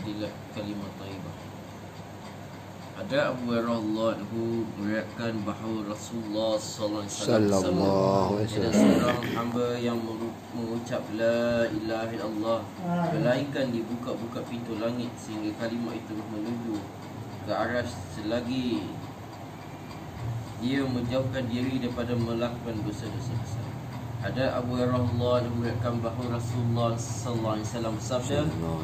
fadilat kalimah taibah ada Abu Hurairah anhu meriwayatkan bahawa Rasulullah sallallahu alaihi wasallam seorang hamba yang mengu- mengucap la ilaha illallah melainkan dibuka-buka pintu langit sehingga kalimah itu menuju ke arah selagi dia menjauhkan diri daripada melakukan dosa-dosa besar. Ada Abu Hurairah Allah meriwayatkan bahawa Rasulullah sallallahu alaihi wasallam bersabda,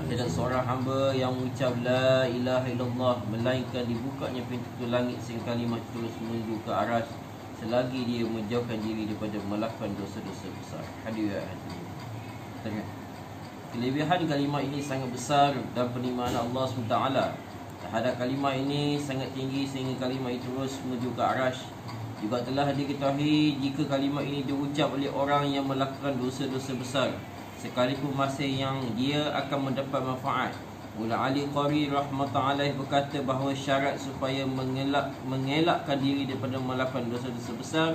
tidak seorang hamba yang mengucap la ilaha illallah melainkan dibukanya pintu langit sehingga kalimah itu terus menuju ke arah selagi dia menjauhkan diri daripada melakukan dosa-dosa besar. Hadiah hadiah. Tengok. Kelebihan kalimah ini sangat besar dan penerimaan Allah SWT Terhadap kalimah ini sangat tinggi sehingga kalimah itu terus menuju ke arash Juga telah diketahui jika kalimah ini diucap oleh orang yang melakukan dosa-dosa besar Sekalipun masa yang dia akan mendapat manfaat Mula Ali Qari rahmatullahi berkata bahawa syarat supaya mengelak mengelakkan diri daripada melakukan dosa-dosa besar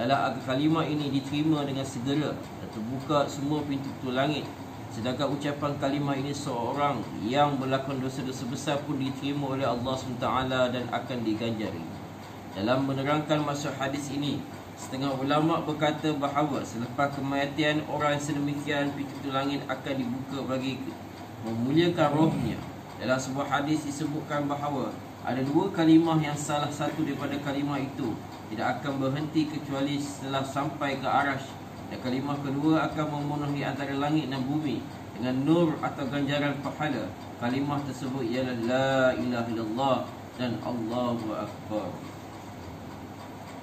adalah agar kalimah ini diterima dengan segera dan terbuka semua pintu-pintu langit Sedangkan ucapan kalimah ini seorang yang melakukan dosa-dosa besar pun diterima oleh Allah SWT dan akan diganjari. Dalam menerangkan maksud hadis ini, setengah ulama berkata bahawa selepas kematian orang sedemikian, pintu langit akan dibuka bagi memuliakan rohnya. Dalam sebuah hadis disebutkan bahawa ada dua kalimah yang salah satu daripada kalimah itu tidak akan berhenti kecuali setelah sampai ke arash dan kalimah kedua akan memenuhi antara langit dan bumi dengan nur atau ganjaran pahala. Kalimah tersebut ialah la ilaha illallah dan Allahu akbar.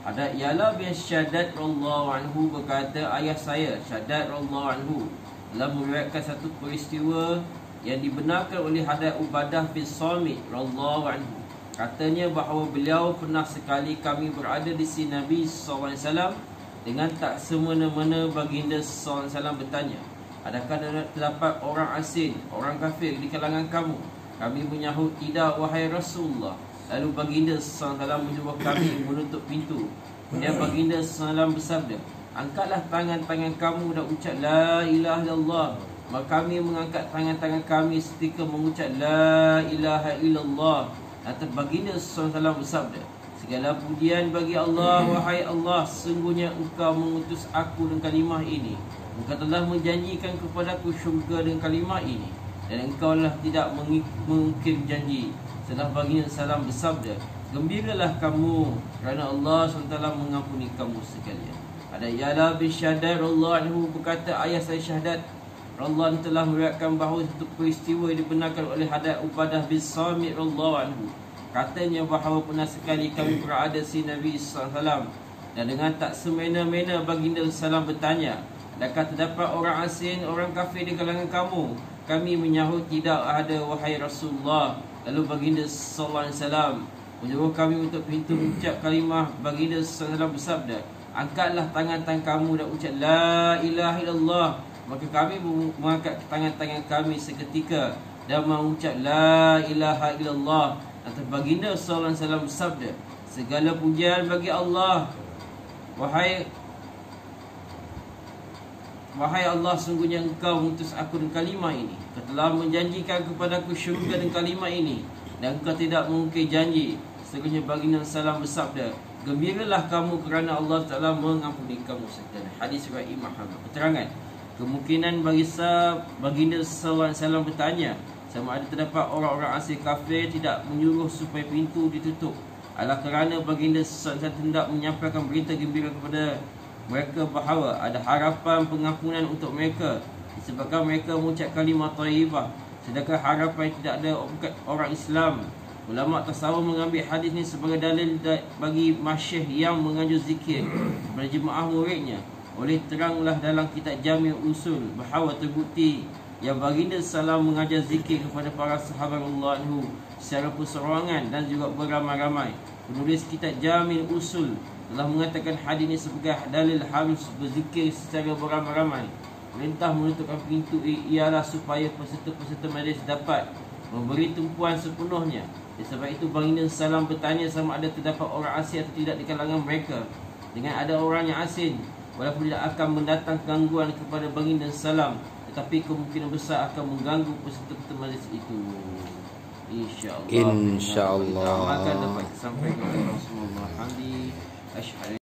Ada ialah bin Syaddad radhiyallahu anhu berkata ayah saya Syaddad radhiyallahu anhu telah meriwayatkan satu peristiwa yang dibenarkan oleh Hadad Ubadah bin Samit radhiyallahu anhu. Katanya bahawa beliau pernah sekali kami berada di sini Nabi SAW dengan tak semena-mena baginda SAW bertanya Adakah terdapat orang asing, orang kafir di kalangan kamu? Kami menyahut tidak wahai Rasulullah Lalu baginda SAW menyuruh kami menutup pintu. Kemudian baginda SAW bersabda Angkatlah tangan-tangan kamu dan ucap La ilaha illallah. Maka kami mengangkat tangan-tangan kami setika mengucap La ilaha illallah. Atas baginda SAW bersabda Segala pujian bagi Allah Wahai Allah Sungguhnya engkau mengutus aku dengan kalimah ini. Engkau telah menjanjikan kepadaku syurga dengan kalimah ini Dan engkau lah tidak mengi- mengukir janji. Setelah baginda salam bersabda Gembiralah kamu Kerana Allah SWT mengampuni kamu sekalian. Ada Yala bin Syahdad Allah anhu berkata Ayah saya Syahdad Allah telah meriwayatkan bahawa satu peristiwa yang dibenarkan oleh Hadad Ubadah bin Samit Allah anhu. Katanya bahawa pernah sekali kami berada si Nabi SAW Dan dengan tak semena-mena baginda salam bertanya Adakah terdapat orang asing, orang kafir di kalangan kamu? Kami menyahut tidak ada wahai Rasulullah. Lalu baginda SAW Menyuruh kami untuk pintu ucap kalimah. Baginda SAW bersabda Angkatlah tangan-tangan kamu dan ucap La ilaha illallah Maka kami mengangkat tangan-tangan kami seketika Dan mengucap La ilaha illallah. Atas baginda SAW bersabda Segala pujian bagi Allah. Wahai Wahai Allah sungguhnya engkau mengutus aku dengan kalimah ini. Kau telah menjanjikan kepada aku syurga dengan kalimah ini. Dan engkau tidak mengukir janji. Sesungguhnya baginda salam bersabda Gembiralah kamu kerana Allah Ta'ala mengampuni kamu sekalian Hadis riwayat Imam Ahmad. Keterangan. Kemungkinan bagi sah baginda SAW bertanya Sama ada terdapat orang-orang asli kafir Tidak menyuruh supaya pintu ditutup. Adalah kerana baginda SAW hendak menyampaikan berita gembira kepada mereka bahawa ada harapan pengampunan untuk mereka disebabkan mereka mengucap kalimah thayyibah sedangkan harapan tidak ada orang Islam. Ulama tasawuf mengambil hadis ini sebagai dalil bagi masyih yang menganjur zikir kepada jemaah muridnya. Oleh teranglah dalam kitab Jami Usul bahawa terbukti yang baginda salam mengajar zikir kepada para sahabat Allah secara perseorangan dan juga beramai-ramai. Penulis kitab Jami Usul telah mengatakan hadis ini sebagai dalil harus berzikir secara beramai-ramai. Perintah menutupkan pintu ialah supaya peserta-peserta majlis dapat memberi tumpuan sepenuhnya. Sebab itu baginda salam bertanya sama ada terdapat orang asing atau tidak di kalangan mereka. Dengan ada orang yang asing, walaupun tidak akan mendatang gangguan kepada baginda salam, tetapi kemungkinan besar akan mengganggu peserta-peserta majlis itu. InsyaAllah. InsyaAllah. Kita amalkan dapat sampai kepada Rasulullah. 还是